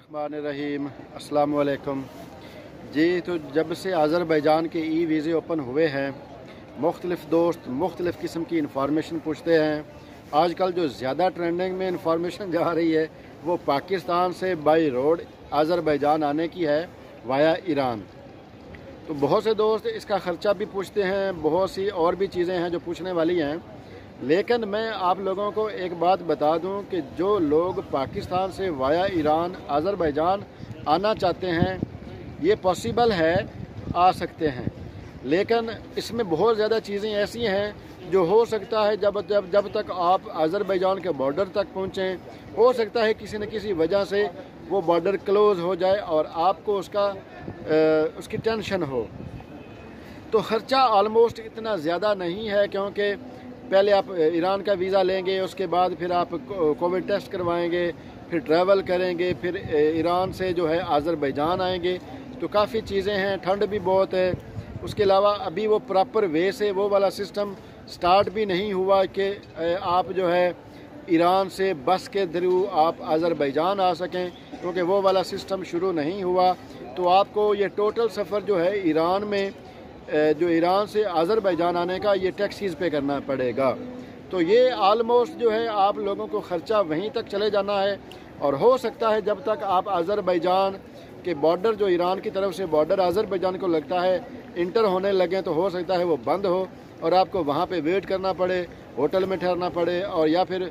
रहीम अस्सलाम वालेकुम जी तो जब से आज़रबैजान के ई वीज़े ओपन हुए हैं, मुख्तलिफ़ दोस्त मुख्तलिफ़ किस्म की इंफॉर्मेशन पूछते हैं। आजकल जो ज़्यादा ट्रेंडिंग में इंफॉर्मेशन जा रही है, वो पाकिस्तान से बाई रोड आज़रबैजान आने की है वाया ईरान। तो बहुत से दोस्त इसका ख़र्चा भी पूछते हैं, बहुत सी और भी चीज़ें हैं जो पूछने वाली हैं। लेकिन मैं आप लोगों को एक बात बता दूँ कि जो लोग पाकिस्तान से वाया ईरान आज़रबैजान आना चाहते हैं ये पॉसिबल है आ सकते हैं। लेकिन इसमें बहुत ज़्यादा चीज़ें ऐसी हैं जो हो सकता है जब जब जब तक आप आज़रबैजान के बॉर्डर तक पहुँचें हो सकता है किसी न किसी वजह से वो बॉर्डर क्लोज़ हो जाए और आपको उसका आ, उसकी टेंशन हो। तो ख़र्चा आलमोस्ट इतना ज़्यादा नहीं है क्योंकि पहले आप ईरान का वीज़ा लेंगे, उसके बाद फिर आप कोविड टेस्ट करवाएँगे, फिर ट्रैवल करेंगे, फिर ईरान से जो है आज़रबैजान आएँगे। तो काफ़ी चीज़ें हैं, ठंड भी बहुत है। उसके अलावा अभी वो प्रॉपर वे से वो वाला सिस्टम स्टार्ट भी नहीं हुआ कि आप जो है ईरान से बस के थ्रू आप आज़रबैजान आ सकें, क्योंकि वो वाला सिस्टम शुरू नहीं हुआ। तो आपको ये टोटल सफ़र जो है ईरान में जो ईरान से आज़रबैजान आने का ये टैक्सीज़ पे करना पड़ेगा। तो ये आलमोस्ट जो है, आप लोगों को ख़र्चा वहीं तक चले जाना है और हो सकता है जब तक आप आज़रबैजान के बॉर्डर जो ईरान की तरफ़ से बॉर्डर आज़रबैजान को लगता है इंटर होने लगे तो हो सकता है वो बंद हो और आपको वहाँ पे वेट करना पड़े, होटल में ठहरना पड़े और या फिर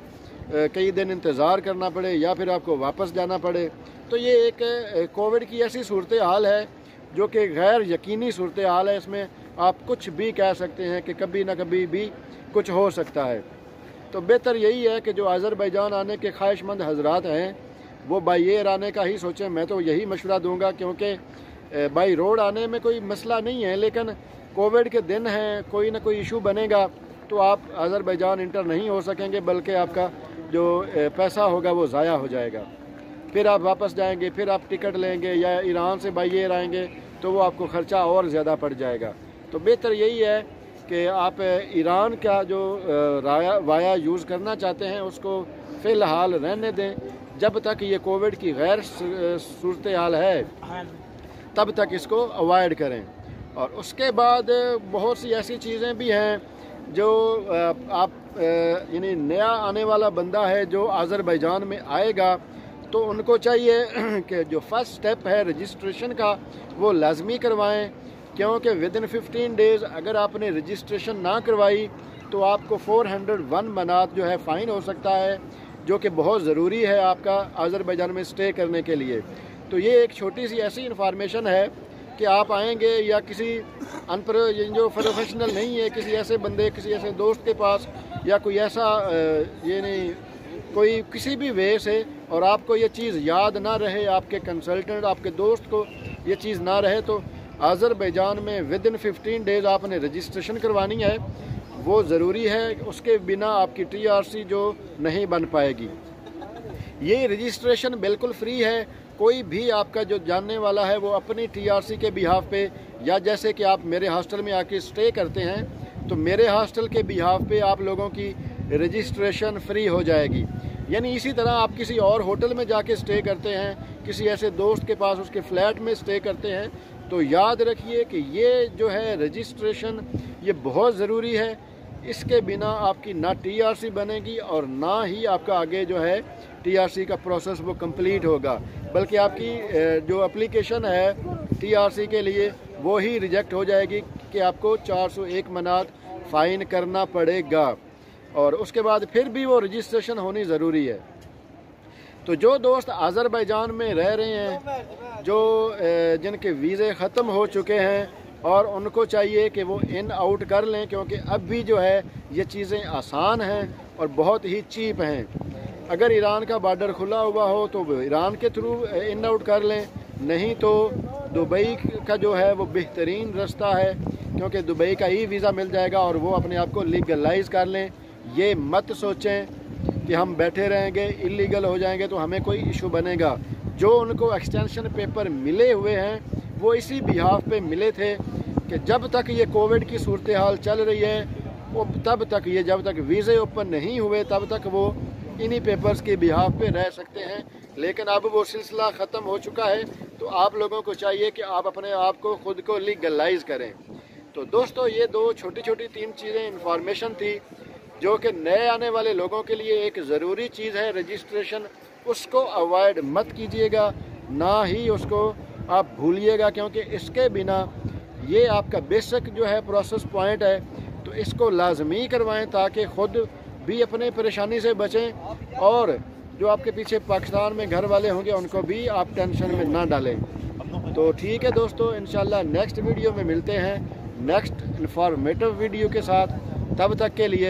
कई दिन इंतज़ार करना पड़े या फिर आपको वापस जाना पड़े। तो ये एक कोविड की ऐसी सूरत हाल है जो कि गैर यकीनी सूरत हाल है, इसमें आप कुछ भी कह सकते हैं कि कभी ना कभी भी कुछ हो सकता है। तो बेहतर यही है कि जो आज़रबैजान आने के ख्वाहिशमंद हजरात हैं, वो बाई एयर आने का ही सोचें। मैं तो यही मशवरा दूँगा क्योंकि बाई रोड आने में कोई मसला नहीं है, लेकिन कोविड के दिन हैं, कोई ना कोई इशू बनेगा तो आप आज़रबैजान इंटर नहीं हो सकेंगे, बल्कि आपका जो पैसा होगा वो ज़ाया हो जाएगा। फिर आप वापस जाएँगे फिर आप टिकट लेंगे या ईरान से बाई एयर आएँगे तो वो आपको ख़र्चा और ज़्यादा पड़ जाएगा। तो बेहतर यही है कि आप ईरान का जो राया वाया यूज़ करना चाहते हैं उसको फ़िलहाल रहने दें। जब तक ये कोविड की गैर सूरत हाल है तब तक इसको अवॉइड करें। और उसके बाद बहुत सी ऐसी चीज़ें भी हैं जो आप यानी नया आने वाला बंदा है जो आज़रबैजान में आएगा तो उनको चाहिए कि जो फ़र्स्ट स्टेप है रजिस्ट्रेशन का, वो लाजमी करवाएँ, क्योंकि विद इन फिफ्टीन डेज़ अगर आपने रजिस्ट्रेशन ना करवाई तो आपको 401 मनात जो है फ़ाइन हो सकता है, जो कि बहुत ज़रूरी है आपका आज़रबैजान में स्टे करने के लिए। तो ये एक छोटी सी ऐसी इन्फॉर्मेशन है कि आप आएँगे या किसी अनप्र जो प्रोफेशनल नहीं है, किसी ऐसे बंदे, किसी ऐसे दोस्त के पास, या कोई ऐसा ये नहीं, कोई किसी भी वे से और आपको ये चीज़ याद ना रहे, आपके कंसल्टेंट आपके दोस्त को ये चीज़ ना रहे तो आज़रबैजान में विद इन फिफ्टीन डेज़ आपने रजिस्ट्रेशन करवानी है। वो ज़रूरी है, उसके बिना आपकी टीआरसी जो नहीं बन पाएगी। ये रजिस्ट्रेशन बिल्कुल फ्री है। कोई भी आपका जो जानने वाला है, वो अपनी टीआरसी के बिहाफ पे, या जैसे कि आप मेरे हॉस्टल में आके स्टे करते हैं तो मेरे हॉस्टल के बिहाफ पे आप लोगों की रजिस्ट्रेशन फ्री हो जाएगी। यानी इसी तरह आप किसी और होटल में जाके स्टे करते हैं, किसी ऐसे दोस्त के पास, उसके फ्लैट में स्टे करते हैं तो याद रखिए कि ये जो है रजिस्ट्रेशन ये बहुत ज़रूरी है। इसके बिना आपकी ना टीआरसी बनेगी और ना ही आपका आगे जो है टीआरसी का प्रोसेस वो कंप्लीट होगा। बल्कि आपकी जो एप्लीकेशन है टीआरसी के लिए, वो ही रिजेक्ट हो जाएगी कि आपको 401 मनात फ़ाइन करना पड़ेगा। और उसके बाद फिर भी वो रजिस्ट्रेशन होनी ज़रूरी है। तो जो दोस्त आज़रबैजान में रह रहे हैं, जो जिनके वीज़े ख़त्म हो चुके हैं, और उनको चाहिए कि वो इन आउट कर लें, क्योंकि अब भी जो है, ये चीज़ें आसान हैं और बहुत ही चीप हैं। अगर ईरान का बॉर्डर खुला हुआ हो तो ईरान के थ्रू इन आउट कर लें। नहीं तो दुबई का जो है, वो बेहतरीन रास्ता है, क्योंकि दुबई का ही वीज़ा मिल जाएगा और वो अपने आप को लीगलाइज कर लें। ये मत सोचें कि हम बैठे रहेंगे इलीगल हो जाएँगे तो हमें कोई इशू बनेगा। जो उनको एक्सटेंशन पेपर मिले हुए हैं, वो इसी बिहाफ पे मिले थे कि जब तक ये कोविड की सूरत हाल चल रही है, वो तब तक ये जब तक वीज़े ओपन नहीं हुए, तब तक वो इन्हीं पेपर्स के बिहाफ पे रह सकते हैं। लेकिन अब वो सिलसिला ख़त्म हो चुका है तो आप लोगों को चाहिए कि आप अपने आप को खुद को लीगलाइज करें। तो दोस्तों, ये दो छोटी छोटी तीन चीज़ें इंफॉर्मेशन थी। जो कि नए आने वाले लोगों के लिए एक ज़रूरी चीज़ है रजिस्ट्रेशन उसको अवॉइड मत कीजिएगा, ना ही उसको आप भूलिएगा, क्योंकि इसके बिना ये आपका बेसिक जो है प्रोसेस पॉइंट है। तो इसको लाजमी करवाएँ ताकि ख़ुद भी अपने परेशानी से बचें और जो आपके पीछे पाकिस्तान में घर वाले होंगे, उनको भी आप टेंशन में ना डालें। तो ठीक है दोस्तों इन नेक्स्ट वीडियो में मिलते हैं। नेक्स्ट इन्फॉर्मेटिव वीडियो के साथ, तब तक के लिए